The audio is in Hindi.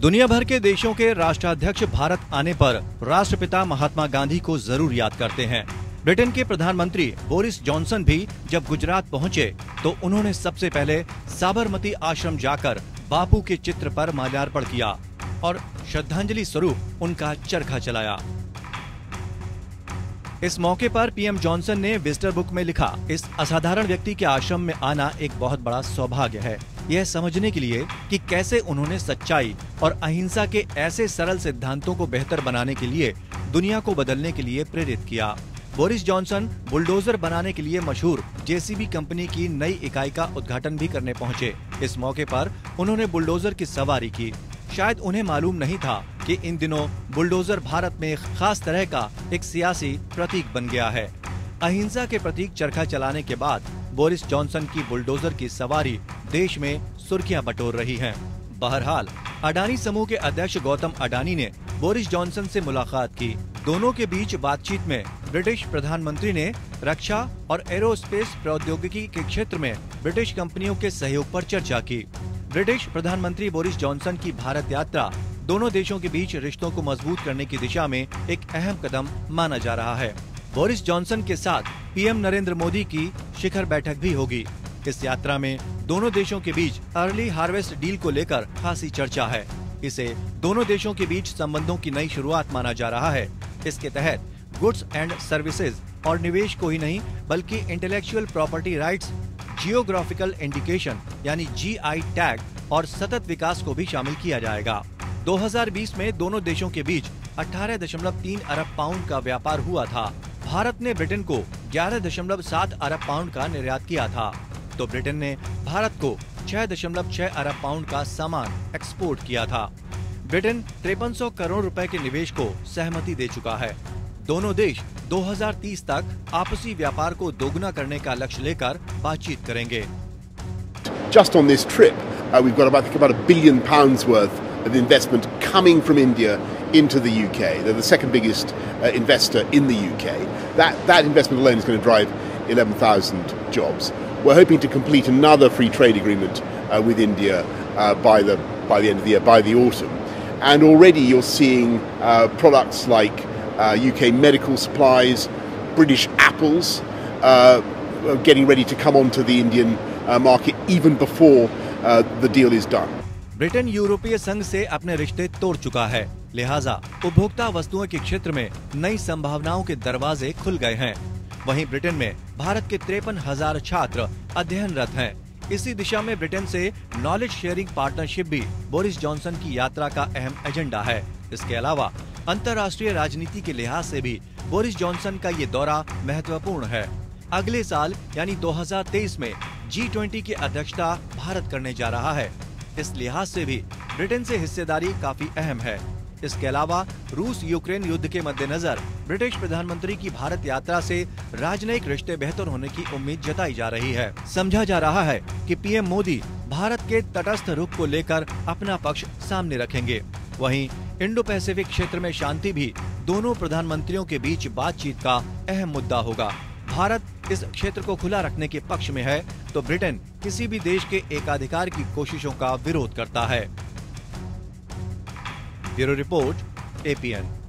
दुनिया भर के देशों के राष्ट्राध्यक्ष भारत आने पर राष्ट्रपिता महात्मा गांधी को ज़रूर याद करते हैं। ब्रिटेन के प्रधानमंत्री बोरिस जॉनसन भी जब गुजरात पहुँचे तो उन्होंने सबसे पहले साबरमती आश्रम जाकर बापू के चित्र पर माल्यार्पण किया और श्रद्धांजलि स्वरूप उनका चरखा चलाया। इस मौके पर पीएम जॉनसन ने विजिटर बुक में लिखा, इस असाधारण व्यक्ति के आश्रम में आना एक बहुत बड़ा सौभाग्य है। यह समझने के लिए कि कैसे उन्होंने सच्चाई और अहिंसा के ऐसे सरल सिद्धांतों को बेहतर बनाने के लिए दुनिया को बदलने के लिए प्रेरित किया। बोरिस जॉनसन बुलडोजर बनाने के लिए मशहूर जेसीबी कंपनी की नई इकाई का उद्घाटन भी करने पहुँचे। इस मौके पर उन्होंने बुलडोजर की सवारी की। शायद उन्हें मालूम नहीं था कि इन दिनों बुलडोजर भारत में खास तरह का एक सियासी प्रतीक बन गया है। अहिंसा के प्रतीक चरखा चलाने के बाद बोरिस जॉनसन की बुलडोजर की सवारी देश में सुर्खियाँ बटोर रही हैं। बहरहाल, अडानी समूह के अध्यक्ष गौतम अडानी ने बोरिस जॉनसन से मुलाकात की। दोनों के बीच बातचीत में ब्रिटिश प्रधानमंत्री ने रक्षा और एरोस्पेस प्रौद्योगिकी के क्षेत्र में ब्रिटिश कंपनियों के सहयोग पर चर्चा की। ब्रिटिश प्रधानमंत्री बोरिस जॉनसन की भारत यात्रा दोनों देशों के बीच रिश्तों को मज़बूत करने की दिशा में एक अहम कदम माना जा रहा है। बोरिस जॉनसन के साथ पीएम नरेंद्र मोदी की शिखर बैठक भी होगी। इस यात्रा में दोनों देशों के बीच अर्ली हार्वेस्ट डील को लेकर खासी चर्चा है। इसे दोनों देशों के बीच संबंधों की नई शुरुआत माना जा रहा है। इसके तहत गुड्स एंड सर्विसेज़ और निवेश को ही नहीं, बल्कि intellectual property rights, geographical indication, यानी जीआई टैग और सतत विकास को भी शामिल किया जाएगा। 2020 में दोनों देशों के बीच 18.3 अरब पाउंड का व्यापार हुआ था। भारत ने ब्रिटेन को 11.7 अरब पाउंड का निर्यात किया था। तो ब्रिटेन ने भारत को 6.6 अरब पाउंड का सामान एक्सपोर्ट किया था। ब्रिटेन तिरपन करोड़ रुपए के निवेश को सहमति दे चुका है। दोनों देश 2030 तक आपसी व्यापार को दोगुना करने का लक्ष्य लेकर बातचीत करेंगे। Just on this trip, uh, we've got about, I think about a billion pounds worth of investment coming from India into the UK. They're the second biggest uh, investor in the UK. That, that investment alone is going to drive 11,000 jobs. We're hoping to complete another free trade agreement uh, with India uh, by, the, by the end of the year, by the autumn. And already you're seeing uh, products like UK uh, medical supplies, British apples, uh, getting ready to come onto the Indian market even before the deal is done. Britain यूरोपीय संघ से अपने रिश्ते तोड़ चुका है। लिहाजा, उपभोक्ता वस्तुओं के क्षेत्र में नई संभावनाओं के दरवाजे खुल गए हैं। वहीं ब्रिटेन में भारत के तिरपन हज़ार छात्र अध्ययनरत हैं। इसी दिशा में ब्रिटेन से नॉलेज शेयरिंग पार्टनरशिप भी बोरिस जॉनसन की यात्रा का अहम एजेंडा है। इसके अलावा, अंतर्राष्ट्रीय राजनीति के लिहाज से भी बोरिस जॉनसन का ये दौरा महत्वपूर्ण है। अगले साल, यानी 2023 में जी ट्वेंटी की अध्यक्षता भारत करने जा रहा है। इस लिहाज से भी ब्रिटेन से हिस्सेदारी काफ़ी अहम है। इसके अलावा रूस यूक्रेन युद्ध के मद्देनजर ब्रिटिश प्रधानमंत्री की भारत यात्रा से राजनयिक रिश्ते बेहतर होने की उम्मीद जताई जा रही है। समझा जा रहा है कि पीएम मोदी भारत के तटस्थ रुख को लेकर अपना पक्ष सामने रखेंगे। वहीं इंडो पैसिफिक क्षेत्र में शांति भी दोनों प्रधानमंत्रियों के बीच बातचीत का अहम मुद्दा होगा। भारत इस क्षेत्र को खुला रखने के पक्ष में है तो ब्रिटेन किसी भी देश के एकाधिकार की कोशिशों का विरोध करता है। Bureau report APN